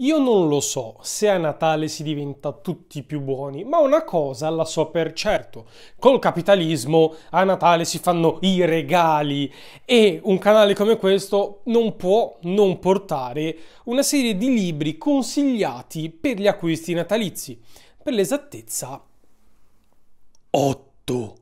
Io non lo so se a Natale si diventa tutti più buoni, ma una cosa la so per certo. Col capitalismo a Natale si fanno i regali e un canale come questo non può non portare una serie di libri consigliati per gli acquisti natalizi. Per l'esattezza, 8.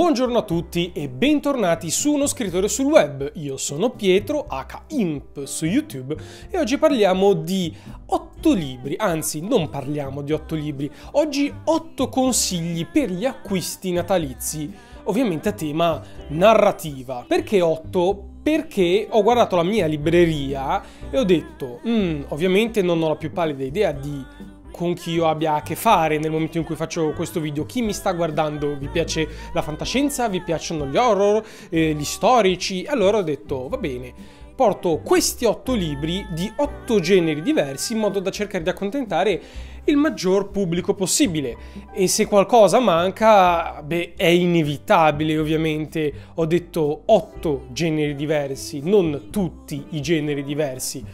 Buongiorno a tutti e bentornati su uno scrittore sul web. Io sono Pietro, H Imp su YouTube e oggi parliamo di 8 libri, anzi non parliamo di 8 libri, oggi 8 consigli per gli acquisti natalizi, ovviamente a tema narrativa. Perché 8? Perché ho guardato la mia libreria e ho detto, mm, ovviamente non ho la più pallida idea di con chi io abbia a che fare nel momento in cui faccio questo video. Chi mi sta guardando? Vi piace la fantascienza? Vi piacciono gli horror? Eh, gli storici? Allora ho detto, va bene, porto questi otto libri di otto generi diversi in modo da cercare di accontentare il maggior pubblico possibile. E se qualcosa manca, beh, è inevitabile ovviamente. Ho detto otto generi diversi, non tutti i generi diversi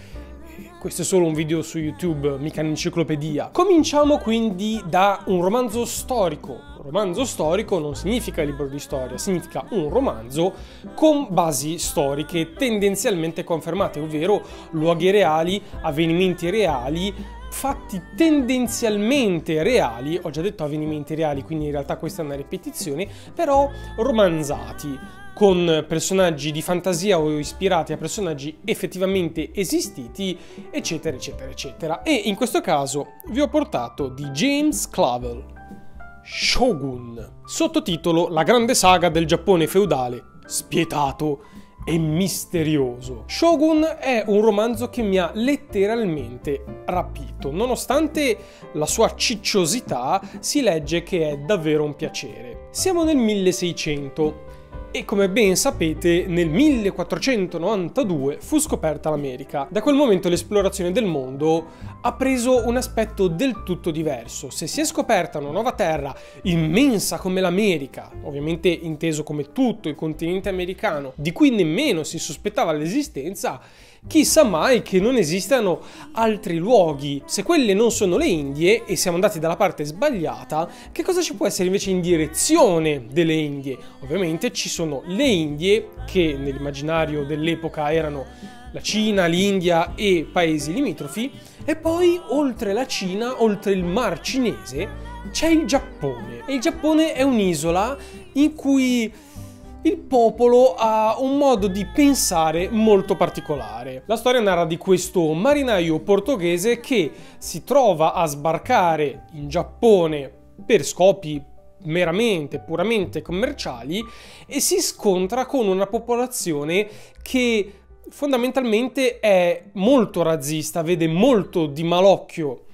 questo è solo un video su YouTube, mica un'enciclopedia. Cominciamo quindi da un romanzo storico. Romanzo storico non significa libro di storia, significa un romanzo con basi storiche tendenzialmente confermate, ovvero luoghi reali, avvenimenti reali, fatti tendenzialmente reali, ho già detto avvenimenti reali, quindi in realtà questa è una ripetizione, però romanzati con personaggi di fantasia o ispirati a personaggi effettivamente esistiti, eccetera, eccetera, eccetera. E in questo caso vi ho portato di James Clavel, Shogun, sottotitolo La grande saga del Giappone feudale, spietato e misterioso. Shogun è un romanzo che mi ha letteralmente rapito. Nonostante la sua cicciosità, si legge che è davvero un piacere. Siamo nel 1600 e come ben sapete nel 1492 fu scoperta l'America. Da quel momento l'esplorazione del mondo ha preso un aspetto del tutto diverso. Se si è scoperta una nuova terra immensa come l'America, ovviamente inteso come tutto il continente americano, di cui nemmeno si sospettava l'esistenza, chissà mai che non esistano altri luoghi. Se quelle non sono le Indie e siamo andati dalla parte sbagliata, che cosa ci può essere invece in direzione delle Indie? Ovviamente ci sono le Indie che nell'immaginario dell'epoca erano la Cina, l'India e paesi limitrofi e poi oltre la Cina, oltre il mar cinese, c'è il Giappone. E il Giappone è un'isola in cui il popolo ha un modo di pensare molto particolare. La storia narra di questo marinaio portoghese che si trova a sbarcare in Giappone per scopi meramente, puramente commerciali e si scontra con una popolazione che fondamentalmente è molto razzista, vede molto di malocchio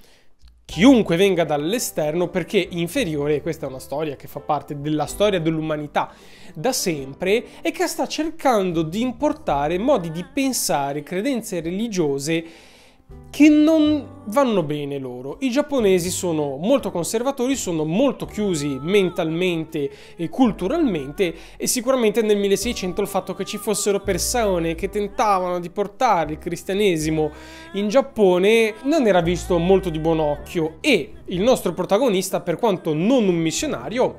chiunque venga dall'esterno perché inferiore, questa è una storia che fa parte della storia dell'umanità da sempre e che sta cercando di importare modi di pensare, credenze religiose che non vanno bene loro. I giapponesi sono molto conservatori, sono molto chiusi mentalmente e culturalmente e sicuramente nel 1600 il fatto che ci fossero persone che tentavano di portare il cristianesimo in Giappone non era visto molto di buon occhio e il nostro protagonista, per quanto non un missionario,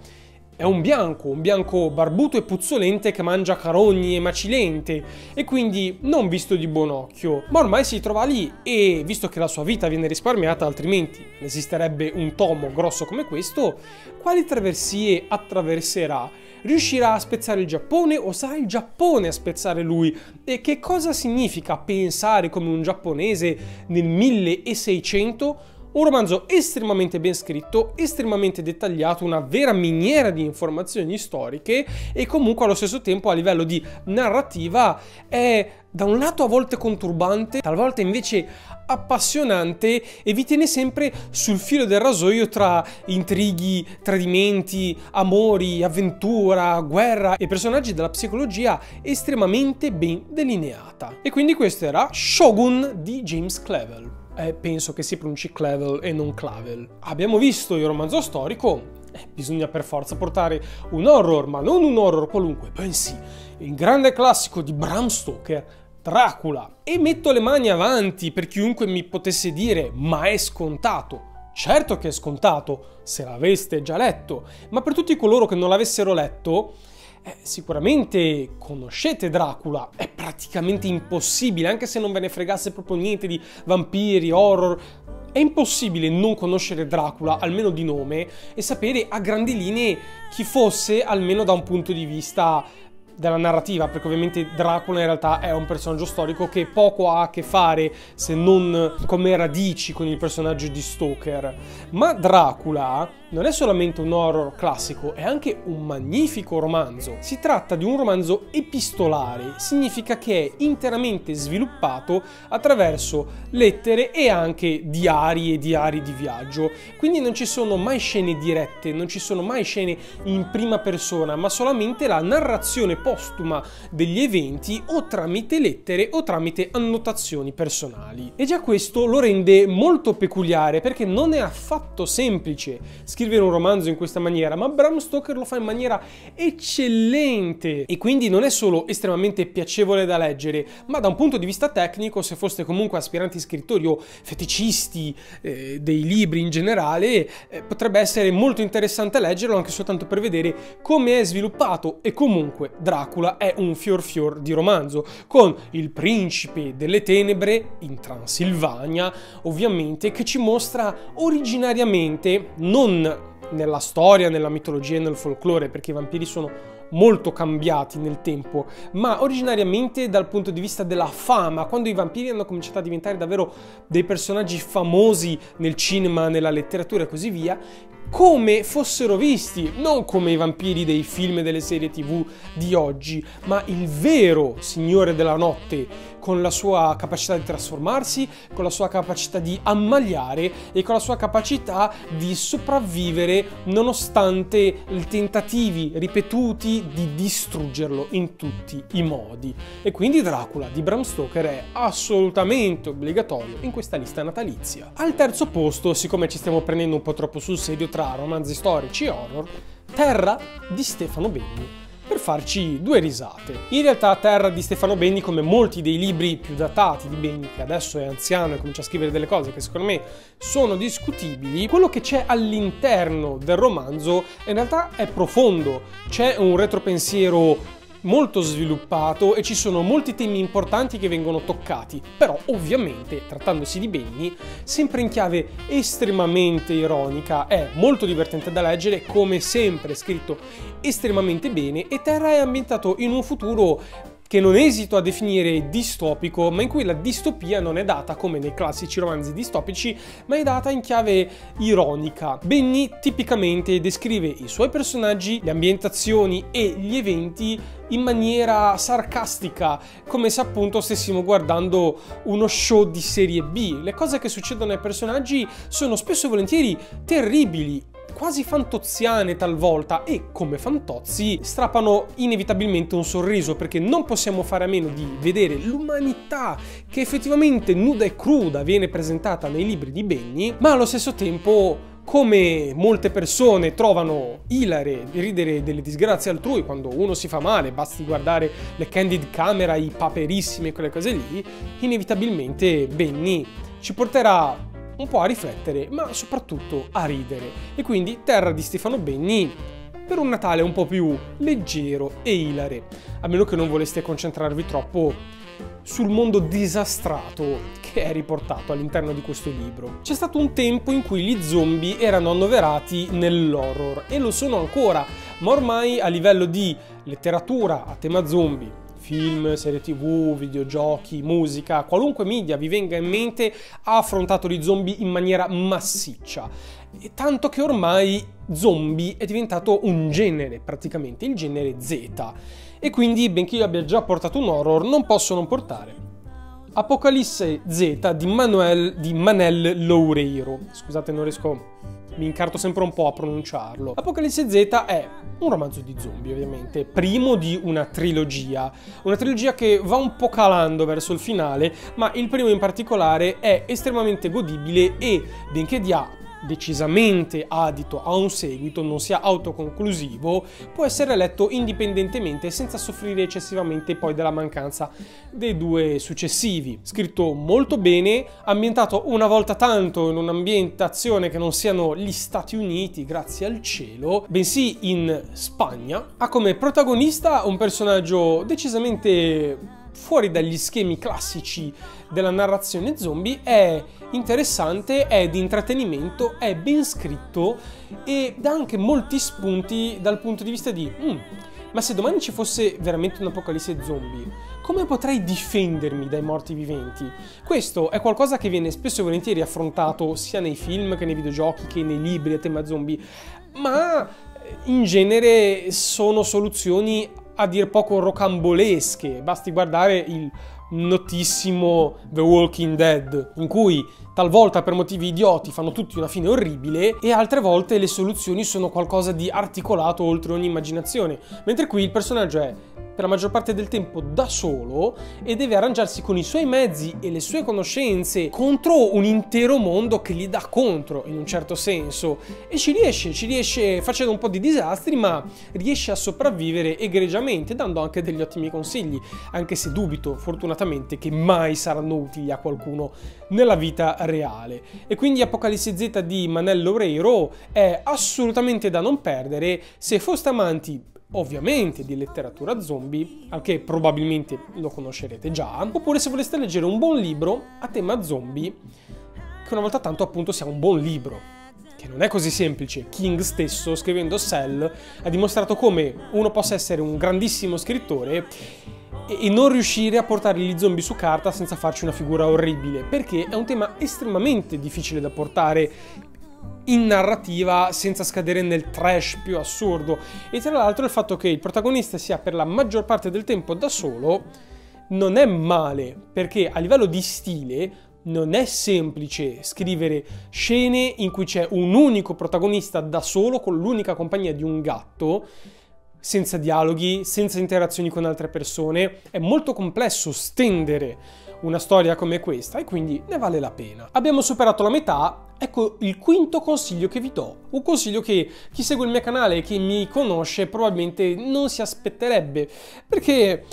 è un bianco, un bianco barbuto e puzzolente che mangia carogne e macilente e quindi non visto di buon occhio. Ma ormai si trova lì e visto che la sua vita viene risparmiata altrimenti esisterebbe un tomo grosso come questo, quali traversie attraverserà? Riuscirà a spezzare il Giappone o sarà il Giappone a spezzare lui? E che cosa significa pensare come un giapponese nel 1600? Un romanzo estremamente ben scritto, estremamente dettagliato, una vera miniera di informazioni storiche e comunque allo stesso tempo a livello di narrativa è da un lato a volte conturbante, talvolta invece appassionante e vi tiene sempre sul filo del rasoio tra intrighi, tradimenti, amori, avventura, guerra e personaggi della psicologia estremamente ben delineata. E quindi questo era Shogun di James Clevel eh, penso che si pronunci Clavel e non Clavel. Abbiamo visto il romanzo storico, eh, bisogna per forza portare un horror, ma non un horror qualunque, bensì il grande classico di Bram Stoker, Dracula. E metto le mani avanti per chiunque mi potesse dire, ma è scontato. Certo che è scontato, se l'aveste già letto, ma per tutti coloro che non l'avessero letto, eh, sicuramente conoscete Dracula, è praticamente impossibile, anche se non ve ne fregasse proprio niente di vampiri, horror, è impossibile non conoscere Dracula, almeno di nome, e sapere a grandi linee chi fosse, almeno da un punto di vista della narrativa, perché ovviamente Dracula in realtà è un personaggio storico che poco ha a che fare se non come radici con il personaggio di Stoker. Ma Dracula non è solamente un horror classico, è anche un magnifico romanzo. Si tratta di un romanzo epistolare, significa che è interamente sviluppato attraverso lettere e anche diari e diari di viaggio. Quindi non ci sono mai scene dirette, non ci sono mai scene in prima persona, ma solamente la narrazione postuma degli eventi o tramite lettere o tramite annotazioni personali. E già questo lo rende molto peculiare perché non è affatto semplice scrivere un romanzo in questa maniera, ma Bram Stoker lo fa in maniera eccellente e quindi non è solo estremamente piacevole da leggere, ma da un punto di vista tecnico, se foste comunque aspiranti scrittori o feticisti eh, dei libri in generale, eh, potrebbe essere molto interessante leggerlo anche soltanto per vedere come è sviluppato e comunque Dracula è un fior fior di romanzo con il principe delle tenebre in Transilvania, ovviamente che ci mostra originariamente non nella storia, nella mitologia e nel folklore, perché i vampiri sono molto cambiati nel tempo, ma originariamente dal punto di vista della fama, quando i vampiri hanno cominciato a diventare davvero dei personaggi famosi nel cinema, nella letteratura e così via, come fossero visti, non come i vampiri dei film e delle serie tv di oggi, ma il vero Signore della Notte, con la sua capacità di trasformarsi, con la sua capacità di ammaliare e con la sua capacità di sopravvivere nonostante i tentativi ripetuti di distruggerlo in tutti i modi. E quindi Dracula di Bram Stoker è assolutamente obbligatorio in questa lista natalizia. Al terzo posto, siccome ci stiamo prendendo un po' troppo sul serio tra romanzi storici e horror, Terra di Stefano Benni per farci due risate. In realtà Terra di Stefano Benni, come molti dei libri più datati di Benni, che adesso è anziano e comincia a scrivere delle cose che secondo me sono discutibili, quello che c'è all'interno del romanzo in realtà è profondo. C'è un retropensiero molto sviluppato e ci sono molti temi importanti che vengono toccati, però ovviamente, trattandosi di Benny, sempre in chiave estremamente ironica, è molto divertente da leggere, come sempre scritto estremamente bene e Terra è ambientato in un futuro che non esito a definire distopico, ma in cui la distopia non è data come nei classici romanzi distopici, ma è data in chiave ironica. Benny tipicamente descrive i suoi personaggi, le ambientazioni e gli eventi in maniera sarcastica, come se appunto stessimo guardando uno show di serie B. Le cose che succedono ai personaggi sono spesso e volentieri terribili quasi fantoziane talvolta e come fantozzi strappano inevitabilmente un sorriso perché non possiamo fare a meno di vedere l'umanità che effettivamente nuda e cruda viene presentata nei libri di Benny, ma allo stesso tempo come molte persone trovano ilare ridere delle disgrazie altrui quando uno si fa male, basti guardare le candid camera, i paperissimi e quelle cose lì, inevitabilmente Benny ci porterà un po' a riflettere, ma soprattutto a ridere. E quindi Terra di Stefano Benni per un Natale un po' più leggero e ilare, a meno che non voleste concentrarvi troppo sul mondo disastrato che è riportato all'interno di questo libro. C'è stato un tempo in cui gli zombie erano annoverati nell'horror e lo sono ancora, ma ormai a livello di letteratura a tema zombie, film, serie tv, videogiochi, musica, qualunque media vi venga in mente, ha affrontato gli zombie in maniera massiccia. E tanto che ormai zombie è diventato un genere, praticamente, il genere Z. E quindi, benché io abbia già portato un horror, non posso non portare Apocalisse Z di, Manuel, di Manel Loureiro. Scusate, non riesco mi incarto sempre un po' a pronunciarlo. Apocalisse Z è un romanzo di zombie, ovviamente, primo di una trilogia, una trilogia che va un po' calando verso il finale, ma il primo in particolare è estremamente godibile e, benché dia decisamente adito a un seguito, non sia autoconclusivo, può essere letto indipendentemente senza soffrire eccessivamente poi della mancanza dei due successivi. Scritto molto bene, ambientato una volta tanto in un'ambientazione che non siano gli Stati Uniti, grazie al cielo, bensì in Spagna, ha come protagonista un personaggio decisamente fuori dagli schemi classici della narrazione zombie, è interessante, è di intrattenimento, è ben scritto e dà anche molti spunti dal punto di vista di mm, ma se domani ci fosse veramente un'apocalisse zombie, come potrei difendermi dai morti viventi? Questo è qualcosa che viene spesso e volentieri affrontato sia nei film che nei videogiochi che nei libri a tema zombie, ma in genere sono soluzioni a dir poco rocambolesche. Basti guardare il notissimo The Walking Dead, in cui talvolta per motivi idioti fanno tutti una fine orribile e altre volte le soluzioni sono qualcosa di articolato oltre ogni immaginazione, mentre qui il personaggio è per la maggior parte del tempo da solo e deve arrangiarsi con i suoi mezzi e le sue conoscenze contro un intero mondo che gli dà contro in un certo senso. E ci riesce, ci riesce facendo un po' di disastri ma riesce a sopravvivere egregiamente dando anche degli ottimi consigli anche se dubito fortunatamente che mai saranno utili a qualcuno nella vita reale e quindi Apocalisse Z di Manello Reiro è assolutamente da non perdere se foste amanti ovviamente di letteratura zombie, anche probabilmente lo conoscerete già, oppure se voleste leggere un buon libro a tema zombie, che una volta tanto appunto sia un buon libro. Che non è così semplice. King stesso, scrivendo Cell, ha dimostrato come uno possa essere un grandissimo scrittore e non riuscire a portare gli zombie su carta senza farci una figura orribile, perché è un tema estremamente difficile da portare in narrativa senza scadere nel trash più assurdo. E tra l'altro il fatto che il protagonista sia per la maggior parte del tempo da solo non è male, perché a livello di stile non è semplice scrivere scene in cui c'è un unico protagonista da solo con l'unica compagnia di un gatto senza dialoghi, senza interazioni con altre persone. È molto complesso stendere una storia come questa e quindi ne vale la pena. Abbiamo superato la metà, ecco il quinto consiglio che vi do. Un consiglio che chi segue il mio canale e chi mi conosce probabilmente non si aspetterebbe, perché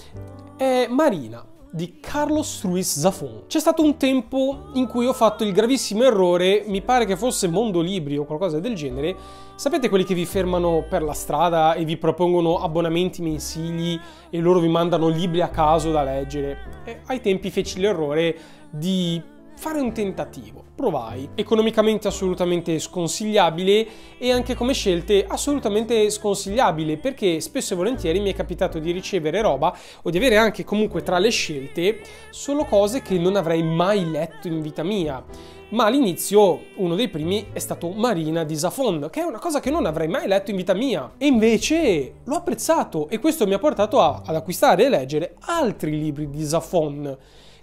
è Marina di Carlos Ruiz Zafón. C'è stato un tempo in cui ho fatto il gravissimo errore, mi pare che fosse Mondo Libri o qualcosa del genere. Sapete quelli che vi fermano per la strada e vi propongono abbonamenti mensili e loro vi mandano libri a caso da leggere? E ai tempi feci l'errore di fare un tentativo. Provai. Economicamente assolutamente sconsigliabile e anche come scelte assolutamente sconsigliabile perché spesso e volentieri mi è capitato di ricevere roba o di avere anche comunque tra le scelte solo cose che non avrei mai letto in vita mia ma all'inizio uno dei primi è stato Marina di Zafon, che è una cosa che non avrei mai letto in vita mia. E invece l'ho apprezzato e questo mi ha portato a, ad acquistare e leggere altri libri di Zafon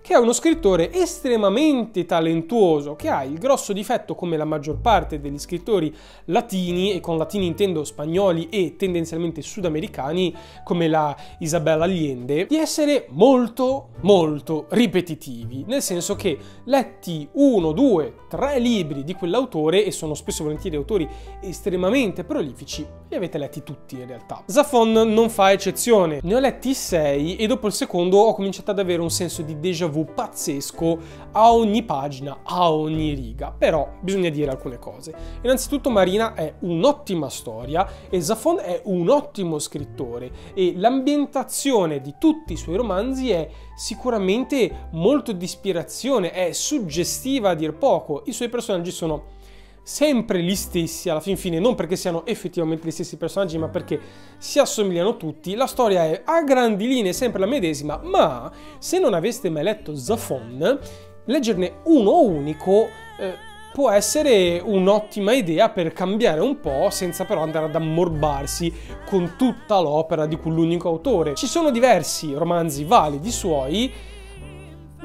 che è uno scrittore estremamente talentuoso, che ha il grosso difetto, come la maggior parte degli scrittori latini, e con latini intendo spagnoli e tendenzialmente sudamericani, come la Isabella Allende, di essere molto, molto ripetitivi, nel senso che letti uno, due, tre libri di quell'autore, e sono spesso volentieri autori estremamente prolifici, li avete letti tutti in realtà. Zafon non fa eccezione, ne ho letti sei e dopo il secondo ho cominciato ad avere un senso di déjà vu pazzesco a ogni pagina, a ogni riga. Però bisogna dire alcune cose. Innanzitutto Marina è un'ottima storia e Zafon è un ottimo scrittore e l'ambientazione di tutti i suoi romanzi è sicuramente molto di ispirazione, è suggestiva a dir poco. I suoi personaggi sono sempre gli stessi alla fin fine, non perché siano effettivamente gli stessi personaggi, ma perché si assomigliano tutti. La storia è a grandi linee sempre la medesima, ma se non aveste mai letto Zafon, leggerne uno unico eh, può essere un'ottima idea per cambiare un po' senza però andare ad ammorbarsi con tutta l'opera di quell'unico autore. Ci sono diversi romanzi validi suoi,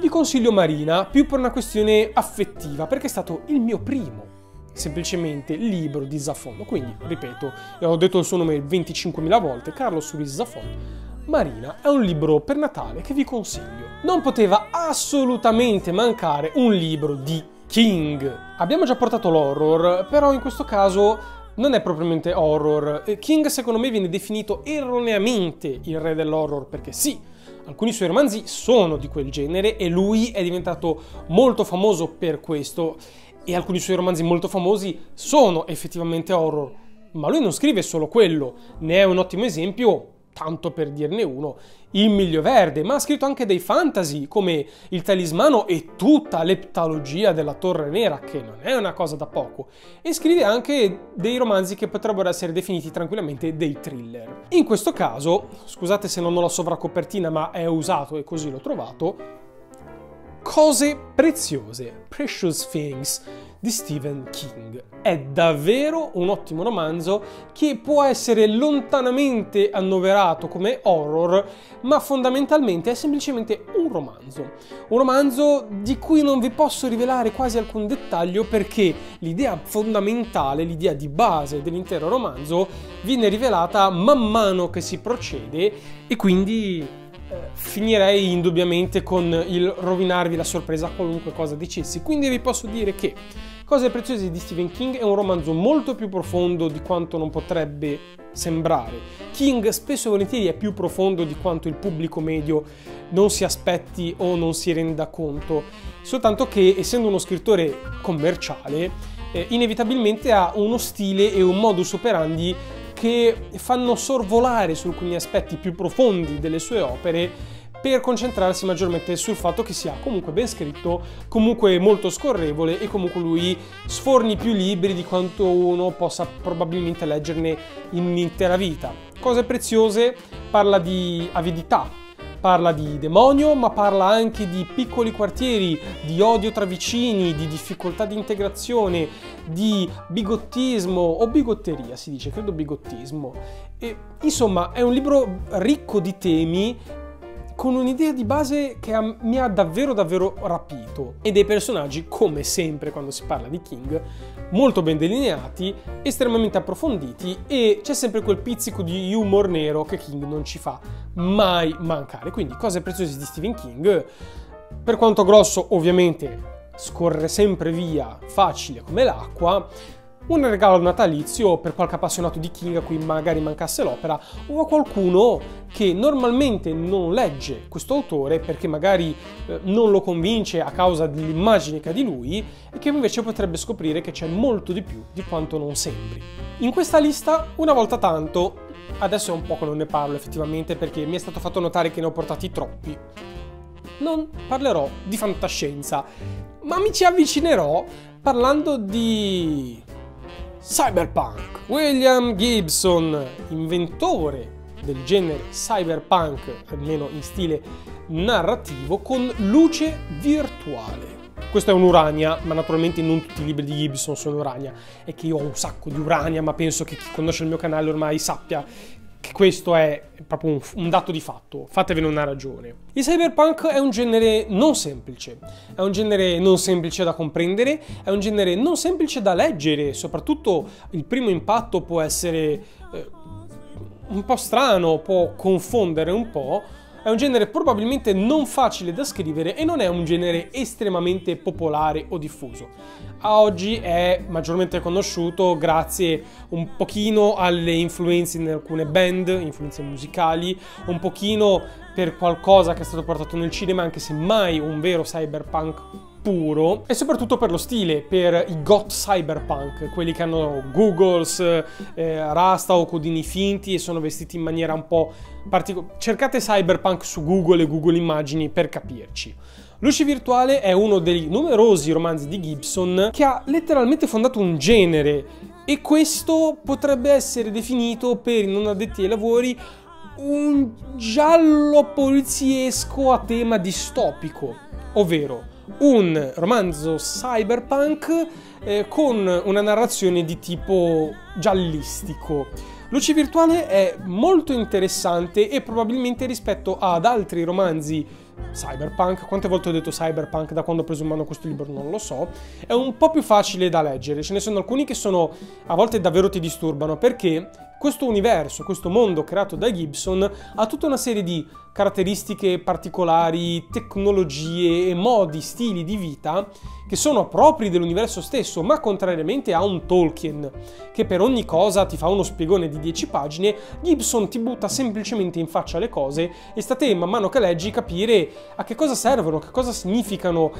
vi consiglio Marina più per una questione affettiva, perché è stato il mio primo semplicemente libro di Zafon. Quindi, ripeto, ho detto il suo nome 25.000 volte, Carlo Suris Zafon. Marina è un libro per Natale che vi consiglio. Non poteva assolutamente mancare un libro di King. Abbiamo già portato l'horror, però in questo caso non è propriamente horror. King secondo me viene definito erroneamente il re dell'horror perché sì, alcuni suoi romanzi sono di quel genere e lui è diventato molto famoso per questo e alcuni suoi romanzi molto famosi sono effettivamente horror, ma lui non scrive solo quello, ne è un ottimo esempio, tanto per dirne uno, Il Miglio Verde, ma ha scritto anche dei fantasy come Il Talismano e tutta l'eptalogia della Torre Nera, che non è una cosa da poco, e scrive anche dei romanzi che potrebbero essere definiti tranquillamente dei thriller. In questo caso, scusate se non ho la sovracopertina, ma è usato e così l'ho trovato, Cose preziose, Precious Things di Stephen King. È davvero un ottimo romanzo che può essere lontanamente annoverato come horror, ma fondamentalmente è semplicemente un romanzo. Un romanzo di cui non vi posso rivelare quasi alcun dettaglio perché l'idea fondamentale, l'idea di base dell'intero romanzo viene rivelata man mano che si procede e quindi finirei indubbiamente con il rovinarvi la sorpresa qualunque cosa dicessi. Quindi vi posso dire che Cose preziose di Stephen King è un romanzo molto più profondo di quanto non potrebbe sembrare. King spesso e volentieri è più profondo di quanto il pubblico medio non si aspetti o non si renda conto, soltanto che essendo uno scrittore commerciale, eh, inevitabilmente ha uno stile e un modus operandi che fanno sorvolare su alcuni aspetti più profondi delle sue opere per concentrarsi maggiormente sul fatto che sia comunque ben scritto, comunque molto scorrevole e comunque lui sforni più libri di quanto uno possa probabilmente leggerne in un'intera vita. Cose preziose, parla di avidità, Parla di demonio, ma parla anche di piccoli quartieri, di odio tra vicini, di difficoltà di integrazione, di bigottismo o bigotteria, si dice, credo bigottismo. E, insomma, è un libro ricco di temi con un'idea di base che mi ha davvero davvero rapito e dei personaggi, come sempre quando si parla di King, molto ben delineati, estremamente approfonditi e c'è sempre quel pizzico di humor nero che King non ci fa mai mancare. Quindi cose preziose di Stephen King, per quanto grosso ovviamente scorre sempre via facile come l'acqua, un regalo natalizio per qualche appassionato di King a cui magari mancasse l'opera o a qualcuno che normalmente non legge questo autore perché magari eh, non lo convince a causa dell'immagine che ha di lui e che invece potrebbe scoprire che c'è molto di più di quanto non sembri. In questa lista, una volta tanto, adesso è un po' che non ne parlo effettivamente perché mi è stato fatto notare che ne ho portati troppi, non parlerò di fantascienza, ma mi ci avvicinerò parlando di Cyberpunk. William Gibson, inventore del genere cyberpunk, almeno in stile narrativo, con luce virtuale. Questo è un Urania, ma naturalmente non tutti i libri di Gibson sono Urania. È che io ho un sacco di Urania, ma penso che chi conosce il mio canale ormai sappia che questo è proprio un, un, dato di fatto, fatevene una ragione. Il cyberpunk è un genere non semplice, è un genere non semplice da comprendere, è un genere non semplice da leggere, soprattutto il primo impatto può essere eh, un po' strano, può confondere un po', è un genere probabilmente non facile da scrivere e non è un genere estremamente popolare o diffuso. A oggi è maggiormente conosciuto grazie un pochino alle influenze in alcune band, influenze musicali, un pochino per qualcosa che è stato portato nel cinema, anche se mai un vero cyberpunk puro e soprattutto per lo stile, per i got cyberpunk, quelli che hanno Googles, eh, Rasta o codini finti e sono vestiti in maniera un po' particolare. Cercate cyberpunk su Google e Google Immagini per capirci. Luce Virtuale è uno dei numerosi romanzi di Gibson che ha letteralmente fondato un genere e questo potrebbe essere definito per i non addetti ai lavori un giallo poliziesco a tema distopico, ovvero un romanzo cyberpunk eh, con una narrazione di tipo giallistico. Luce Virtuale è molto interessante e probabilmente rispetto ad altri romanzi cyberpunk, quante volte ho detto cyberpunk da quando ho preso in mano questo libro? Non lo so, è un po' più facile da leggere, ce ne sono alcuni che sono a volte davvero ti disturbano perché questo universo, questo mondo creato da Gibson ha tutta una serie di caratteristiche particolari, tecnologie e modi, stili di vita che sono propri dell'universo stesso, ma contrariamente a un Tolkien, che per ogni cosa ti fa uno spiegone di 10 pagine, Gibson ti butta semplicemente in faccia le cose e sta te man mano che leggi capire a che cosa servono, che cosa significano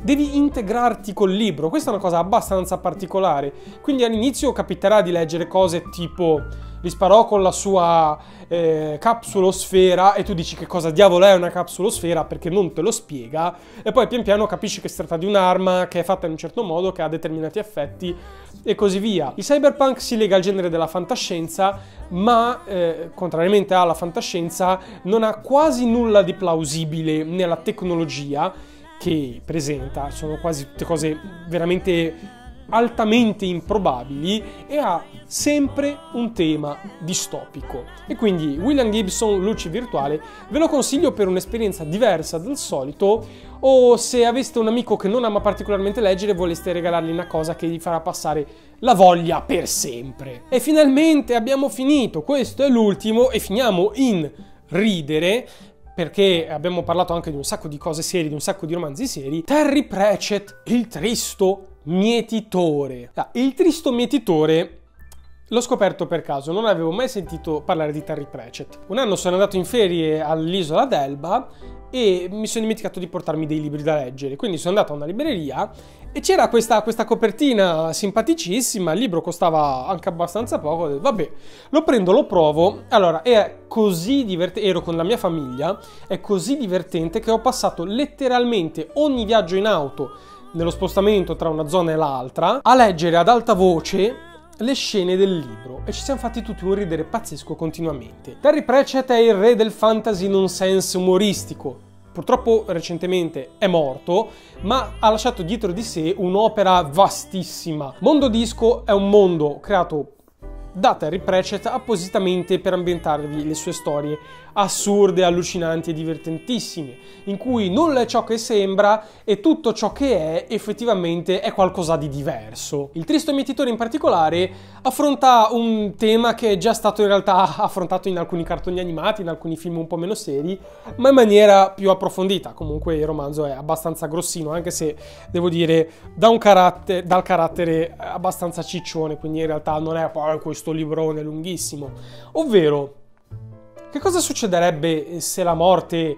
devi integrarti col libro. Questa è una cosa abbastanza particolare. Quindi all'inizio capiterà di leggere cose tipo li sparò con la sua eh, capsulosfera e tu dici che cosa diavolo è una capsulosfera perché non te lo spiega e poi pian piano capisci che si tratta di un'arma che è fatta in un certo modo, che ha determinati effetti e così via. Il cyberpunk si lega al genere della fantascienza ma eh, contrariamente alla fantascienza non ha quasi nulla di plausibile nella tecnologia che presenta, sono quasi tutte cose veramente altamente improbabili e ha sempre un tema distopico. E quindi William Gibson Luce Virtuale ve lo consiglio per un'esperienza diversa dal solito o se aveste un amico che non ama particolarmente leggere voleste regalargli una cosa che gli farà passare la voglia per sempre. E finalmente abbiamo finito, questo è l'ultimo e finiamo in ridere perché abbiamo parlato anche di un sacco di cose serie, di un sacco di romanzi seri, Terry Pratchett, il tristo mietitore. Ah, il tristo mietitore L'ho scoperto per caso, non avevo mai sentito parlare di Terry Pratchett. Un anno sono andato in ferie all'isola d'Elba e mi sono dimenticato di portarmi dei libri da leggere, quindi sono andato a una libreria e c'era questa, questa copertina simpaticissima, il libro costava anche abbastanza poco, vabbè, lo prendo, lo provo. Allora, è così divertente, ero con la mia famiglia, è così divertente che ho passato letteralmente ogni viaggio in auto nello spostamento tra una zona e l'altra a leggere ad alta voce le scene del libro e ci siamo fatti tutti un ridere pazzesco continuamente. Terry Pratchett è il re del fantasy non sense umoristico. Purtroppo recentemente è morto, ma ha lasciato dietro di sé un'opera vastissima. Mondo Disco è un mondo creato da Terry Pratchett appositamente per ambientarvi le sue storie assurde, allucinanti e divertentissime, in cui nulla è ciò che sembra e tutto ciò che è effettivamente è qualcosa di diverso. Il Tristo Mietitore in particolare affronta un tema che è già stato in realtà affrontato in alcuni cartoni animati, in alcuni film un po' meno seri, ma in maniera più approfondita. Comunque il romanzo è abbastanza grossino, anche se devo dire da un carattere, dal carattere abbastanza ciccione, quindi in realtà non è poi questo librone lunghissimo. Ovvero che cosa succederebbe se la morte eh,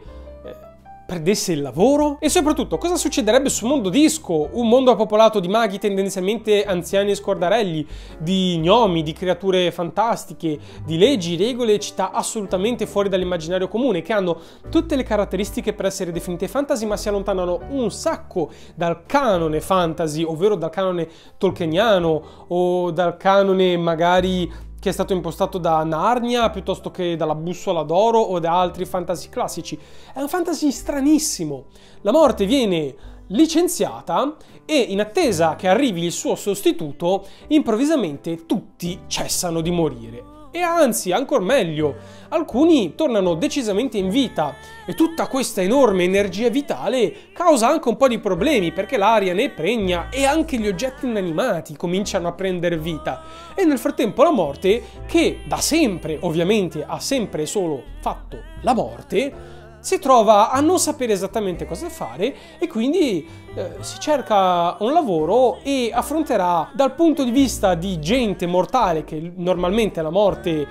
perdesse il lavoro? E soprattutto, cosa succederebbe sul mondo disco? Un mondo popolato di maghi tendenzialmente anziani e scordarelli, di gnomi, di creature fantastiche, di leggi, regole e città assolutamente fuori dall'immaginario comune, che hanno tutte le caratteristiche per essere definite fantasy, ma si allontanano un sacco dal canone fantasy, ovvero dal canone tolkieniano o dal canone magari che è stato impostato da Narnia piuttosto che dalla bussola d'oro o da altri fantasy classici. È un fantasy stranissimo. La morte viene licenziata e in attesa che arrivi il suo sostituto, improvvisamente tutti cessano di morire. E anzi, ancora meglio, alcuni tornano decisamente in vita e tutta questa enorme energia vitale causa anche un po' di problemi perché l'aria ne pregna e anche gli oggetti inanimati cominciano a prendere vita. E nel frattempo la morte, che da sempre ovviamente ha sempre solo fatto la morte, si trova a non sapere esattamente cosa fare e quindi eh, si cerca un lavoro e affronterà dal punto di vista di gente mortale che normalmente la morte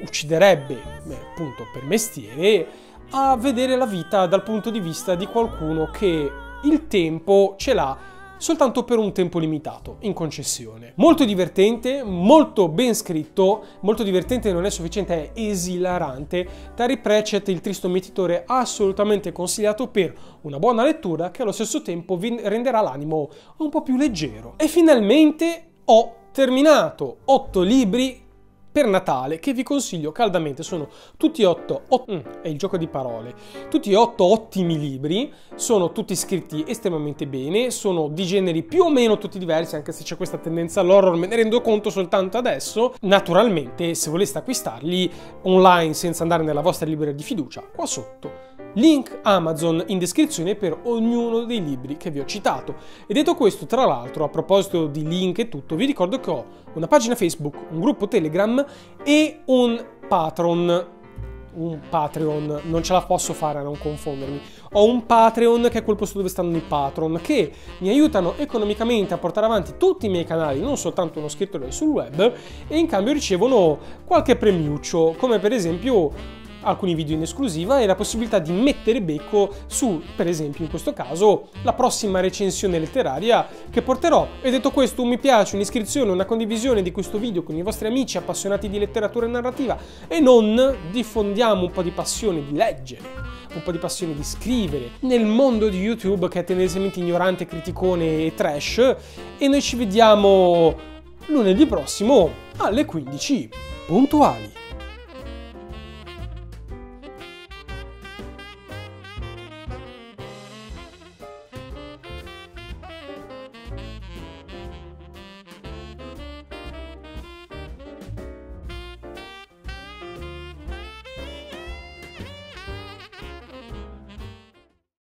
ucciderebbe beh, appunto per mestiere a vedere la vita dal punto di vista di qualcuno che il tempo ce l'ha soltanto per un tempo limitato in concessione. Molto divertente, molto ben scritto, molto divertente non è sufficiente, è esilarante. Terry Pratchett, il tristo mietitore, assolutamente consigliato per una buona lettura che allo stesso tempo vi renderà l'animo un po' più leggero. E finalmente ho terminato 8 libri per Natale che vi consiglio caldamente. Sono tutti otto, ot- mm, è il gioco di parole, tutti otto ottimi libri, sono tutti scritti estremamente bene, sono di generi più o meno tutti diversi, anche se c'è questa tendenza all'horror, me ne rendo conto soltanto adesso. Naturalmente, se voleste acquistarli online senza andare nella vostra libreria di fiducia, qua sotto link Amazon in descrizione per ognuno dei libri che vi ho citato. E detto questo, tra l'altro, a proposito di link e tutto, vi ricordo che ho una pagina Facebook, un gruppo Telegram e un Patreon. Un Patreon, non ce la posso fare a non confondermi. Ho un Patreon che è quel posto dove stanno i patron che mi aiutano economicamente a portare avanti tutti i miei canali, non soltanto uno scrittore sul web, e in cambio ricevono qualche premiuccio, come per esempio alcuni video in esclusiva e la possibilità di mettere becco su, per esempio in questo caso, la prossima recensione letteraria che porterò. E detto questo, un mi piace, un'iscrizione, una condivisione di questo video con i vostri amici appassionati di letteratura narrativa e non diffondiamo un po' di passione di leggere un po' di passione di scrivere nel mondo di YouTube che è tendenzialmente ignorante, criticone e trash e noi ci vediamo lunedì prossimo alle 15 puntuali.